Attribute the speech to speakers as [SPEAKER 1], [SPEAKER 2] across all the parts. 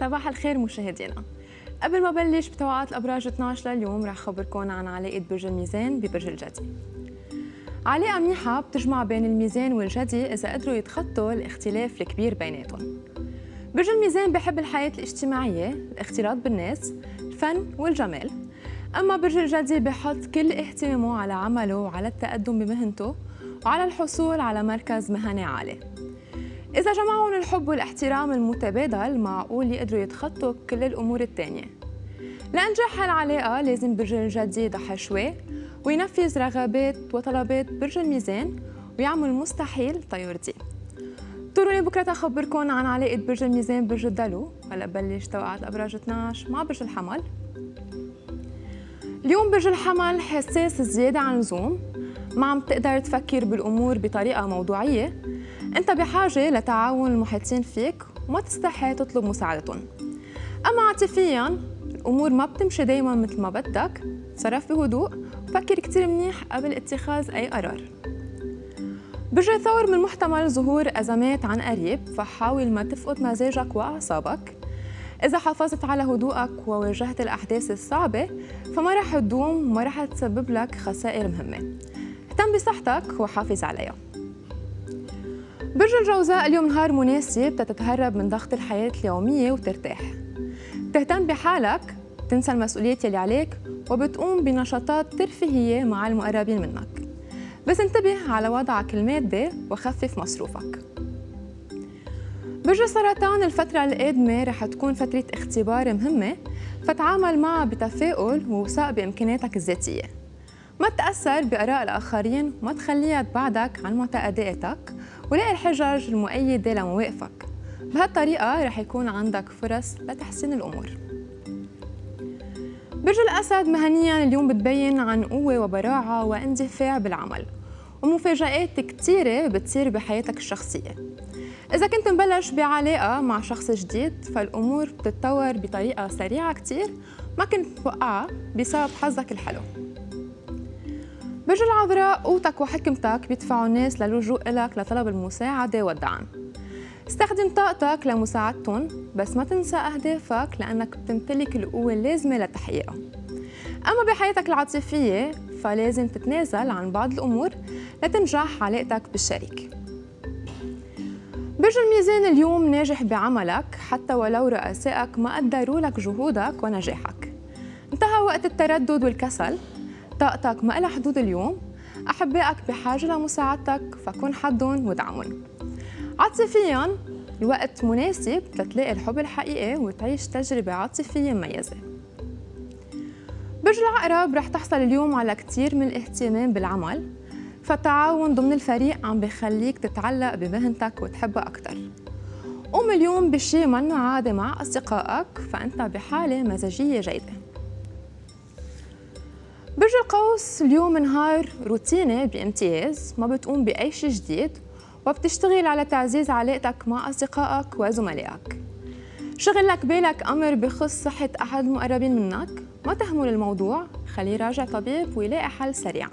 [SPEAKER 1] صباح الخير مشاهدينا. قبل ما بلش بتوقعات الأبراج 12 لليوم رح خبركم عن علاقه برج الميزان ببرج الجدي. علاقه منيحه بتجمع بين الميزان والجدي إذا قدروا يتخطوا الاختلاف الكبير بيناتهم. برج الميزان بحب الحياة الاجتماعية الاختلاط بالناس الفن والجمال. أما برج الجدي بحط كل اهتمامه على عمله وعلى التقدم بمهنته وعلى الحصول على مركز مهني عالي. إذا جمعهم الحب والاحترام المتبادل معقول يقدروا يتخطوا كل الأمور التانية. لإنجاح هالعلاقة لازم برج الجدي يضحي شوي وينفذ رغبات وطلبات برج الميزان ويعمل مستحيل تيرضيه طوروني بكرة تخبركم عن علاقة برج الميزان برج الدلو هلا بلش توقعات أبراج 12 مع برج الحمل اليوم برج الحمل حساس زيادة عن اللزوم. ما عم تقدر تفكر بالأمور بطريقة موضوعية. أنت بحاجة لتعاون المحيطين فيك وما تستحي تطلب مساعدتهم أما عاطفياً الأمور ما بتمشي دايماً مثل ما بدك. تصرف بهدوء. وفكر كتير منيح قبل اتخاذ أي قرار. برج الثور من المحتمل ظهور أزمات عن قريب فحاول ما تفقد مزاجك وأعصابك. إذا حافظت على هدوءك وواجهت الأحداث الصعبة فما رح تدوم وما رح تسبب لك خسائر مهمة. اهتم بصحتك وحافظ عليها. برج الجوزاء اليوم نهار مناسب تتهرب من ضغط الحياة اليومية وترتاح. تهتم بحالك تنسى المسؤوليات يلي عليك وبتقوم بنشاطات ترفيهية مع المقربين منك. بس انتبه على وضعك المادي وخفف مصروفك. برج السرطان الفترة القادمة رح تكون فترة اختبار مهمة فتعامل معها بتفاؤل ووثاق بإمكانياتك الذاتية. ما تأثر بآراء الآخرين؟ وما تخليها تبعدك عن معتقداتك ولاقي الحجج المؤيدة لمواقفك. بهالطريقة رح يكون عندك فرص لتحسين الأمور. برج الأسد مهنيا اليوم بتبين عن قوة وبراعة واندفاع بالعمل ومفاجآت كتيرة بتصير بحياتك الشخصية. إذا كنت مبلش بعلاقة مع شخص جديد فالأمور بتتطور بطريقة سريعة كتير ما كنت توقعها بسبب حظك الحلو. برج العذراء قوتك وحكمتك بيدفعوا الناس للجوء إلك لطلب المساعدة والدعم. استخدم طاقتك لمساعدتهم بس ما تنسى أهدافك لأنك بتمتلك القوة اللازمة لتحقيقها أما بحياتك العاطفية فلازم تتنازل عن بعض الأمور لتنجح علاقتك بالشريك. برج الميزان اليوم ناجح بعملك حتى ولو رؤسائك ما قدروا لك جهودك ونجاحك. انتهى وقت التردد والكسل. طاقتك ما لها حدود اليوم أحبائك بحاجة لمساعدتك فكن حدهم ودعمهم عاطفيا الوقت مناسب لتلاقي الحب الحقيقي وتعيش تجربة عاطفية مميزة. برج العقرب رح تحصل اليوم على كتير من الاهتمام بالعمل فالتعاون ضمن الفريق عم بخليك تتعلق بمهنتك وتحبها أكثر قوم اليوم بشي منه عادي مع أصدقائك فأنت بحالة مزاجية جيدة. برج القوس اليوم نهار روتيني بامتياز ما بتقوم بأي شيء جديد وبتشتغل على تعزيز علاقتك مع أصدقائك وزملائك. شغلك بالك أمر بخص صحة أحد المقربين منك ما تهمل الموضوع خليه يراجع طبيب ويلاقي حل سريعاً.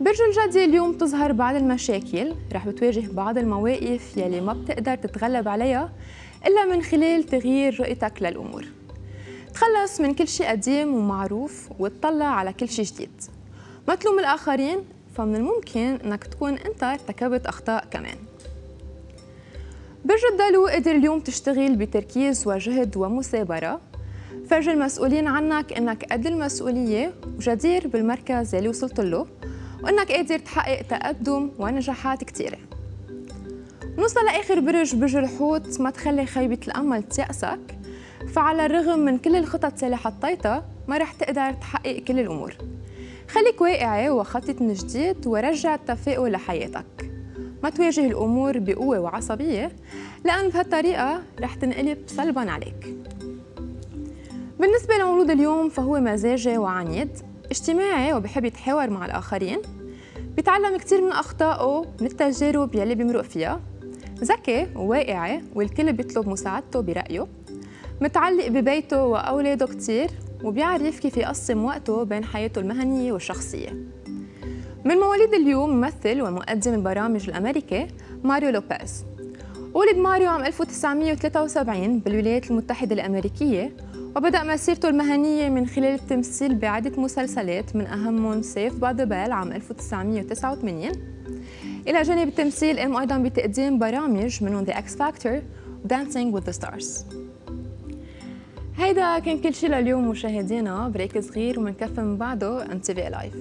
[SPEAKER 1] برج الجدي اليوم تظهر بعض المشاكل رح بتواجه بعض المواقف يلي ما بتقدر تتغلب عليها إلا من خلال تغيير رؤيتك للأمور. تخلص من كل شيء قديم ومعروف وتطلع على كل شيء جديد. ما تلوم الآخرين فمن الممكن أنك تكون أنت ارتكبت أخطاء كمان. برج الدلو قدر اليوم تشتغل بتركيز وجهد ومثابرة. فرج المسؤولين عنك أنك قد المسؤولية وجدير بالمركز اللي وصلت له وأنك قادر تحقق تقدم ونجاحات كتيرة. نوصل لآخر برج برج الحوت ما تخلي خيبة الأمل تيأسك. فعلى الرغم من كل الخطط اللي حطيتها ما رح تقدر تحقق كل الأمور. خليك واقعي وخطط من جديد ورجع التفاؤل لحياتك. ما تواجه الأمور بقوة وعصبية لأن بهالطريقة رح تنقلب سلبا عليك. بالنسبة لمولود اليوم فهو مزاجي وعنيد اجتماعي وبحب يتحاور مع الآخرين بيتعلم كثير من أخطائه من التجارب يلي بيمرق فيها. ذكي وواقعي والكل بيطلب مساعدته برأيه. متعلق ببيته وأولاده كتير وبيعرف كيف يقسم وقته بين حياته المهنية والشخصية. من مواليد اليوم ممثل ومقدم البرامج الأمريكي ماريو لوبيز. ولد ماريو عام 1973 بالولايات المتحدة الأمريكية وبدأ مسيرته المهنية من خلال التمثيل بعدة مسلسلات من أهمهم Saved by the Bell عام 1989 إلى جانب التمثيل قام أيضا بتقديم برامج منهم The X Factor و Dancing with the Stars. هيدا كان كل شيء لليوم مشاهدينا. break صغير ومنكفي من بعده. MTV Live